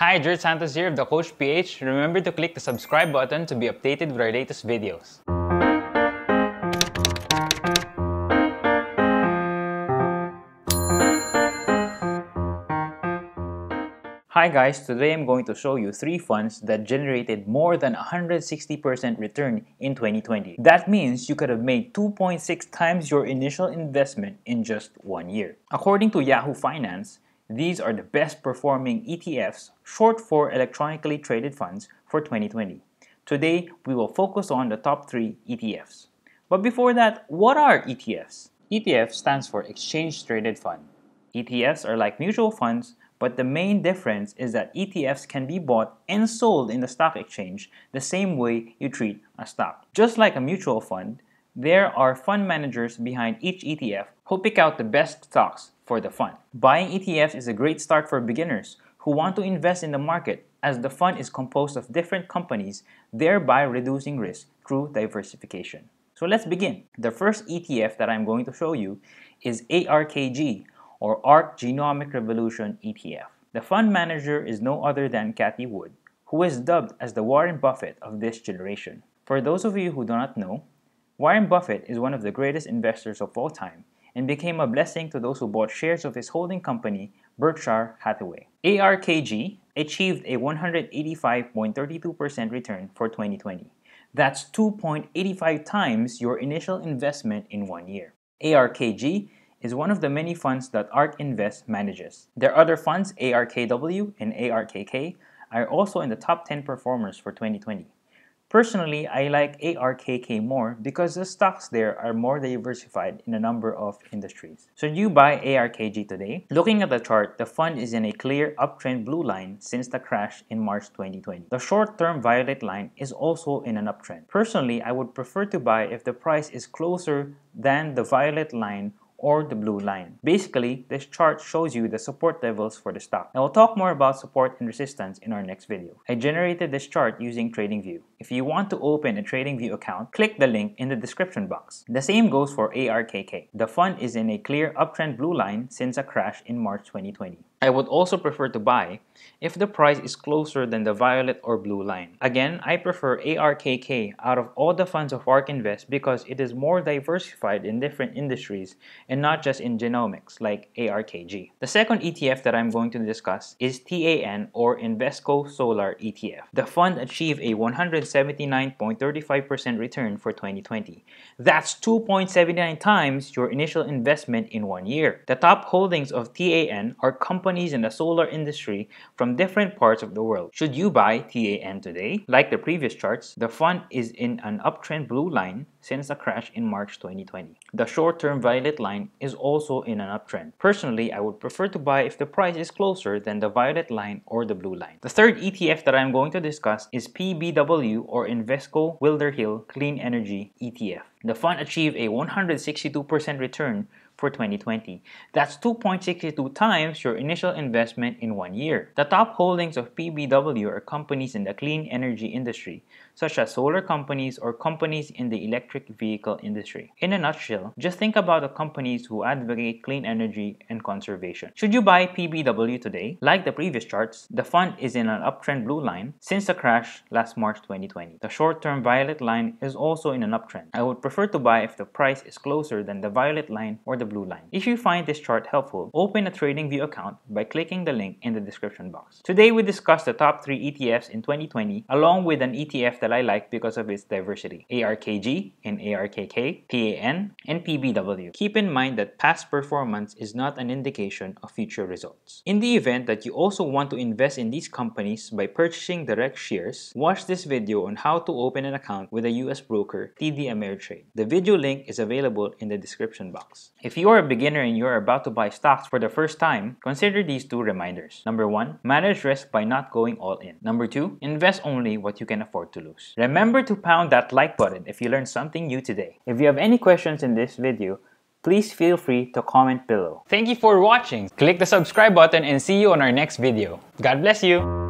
Hi, Jerht Santos here of The Coach PH. Remember to click the subscribe button to be updated with our latest videos. Hi guys, today I'm going to show you three funds that generated more than 160% return in 2020. That means you could have made 2.6 times your initial investment in just one year. According to Yahoo Finance, these are the best performing ETFs, short for electronically traded funds, for 2020. Today, we will focus on the top three ETFs. But before that, what are ETFs? ETF stands for Exchange Traded Fund. ETFs are like mutual funds but the main difference is that ETFs can be bought and sold in the stock exchange the same way you treat a stock. Just like a mutual fund, there are fund managers behind each ETF who pick out the best stocks for the fund. Buying ETFs is a great start for beginners who want to invest in the market as the fund is composed of different companies, thereby reducing risk through diversification. So let's begin. The first ETF that I'm going to show you is ARKG or ARK Genomic Revolution ETF. The fund manager is no other than Cathie Wood, who is dubbed as the Warren Buffett of this generation. For those of you who do not know, Warren Buffett is one of the greatest investors of all time and became a blessing to those who bought shares of his holding company, Berkshire Hathaway. ARKG achieved a 185.32% return for 2020. That's 2.85 times your initial investment in one year. ARKG is one of the many funds that ARK Invest manages. Their other funds, ARKW and ARKK, are also in the top 10 performers for 2020. Personally, I like ARKK more because the stocks there are more diversified in a number of industries. Should you buy ARKG today? Looking at the chart, the fund is in a clear uptrend blue line since the crash in March 2020. The short-term violet line is also in an uptrend. Personally, I would prefer to buy if the price is closer than the violet line or the blue line. Basically, this chart shows you the support levels for the stock. I will talk more about support and resistance in our next video. I generated this chart using TradingView. If you want to open a TradingView account, click the link in the description box. The same goes for ARKK. The fund is in a clear uptrend blue line since a crash in March 2020. I would also prefer to buy if the price is closer than the violet or blue line. Again, I prefer ARKK out of all the funds of ARK Invest because it is more diversified in different industries and not just in genomics like ARKG. The second ETF that I'm going to discuss is TAN or Invesco Solar ETF. The fund achieved a 179.35% return for 2020. That's 2.79 times your initial investment in one year. The top holdings of TAN are companies companies in the solar industry from different parts of the world. Should you buy TAN today? Like the previous charts, the fund is in an uptrend blue line since the crash in March 2020. The short-term violet line is also in an uptrend. Personally, I would prefer to buy if the price is closer than the violet line or the blue line. The third ETF that I'm going to discuss is PBW or Invesco Wilderhill Clean Energy ETF. The fund achieved a 162% return for 2020. That's 2.62 times your initial investment in one year. The top holdings of PBW are companies in the clean energy industry, such as solar companies or companies in the electric vehicle industry. In a nutshell, just think about the companies who advocate clean energy and conservation. Should you buy PBW today? Like the previous charts, the fund is in an uptrend blue line since the crash last March 2020. The short-term violet line is also in an uptrend. I would prefer to buy if the price is closer than the violet line or the blue line. If you find this chart helpful, open a TradingView account by clicking the link in the description box. Today we discussed the top 3 ETFs in 2020 along with an ETF that I like because of its diversity. ARKG and ARKK, TAN, and PBW. Keep in mind that past performance is not an indication of future results. In the event that you also want to invest in these companies by purchasing direct shares, watch this video on how to open an account with a US broker, TD Ameritrade. The video link is available in the description box. If you are a beginner and you are about to buy stocks for the first time, consider these two reminders. Number one, manage risk by not going all in. Number two, invest only what you can afford to lose. Remember to pound that like button if you learned something new today. If you have any questions in this video, please feel free to comment below. Thank you for watching. Click the subscribe button and see you on our next video. God bless you!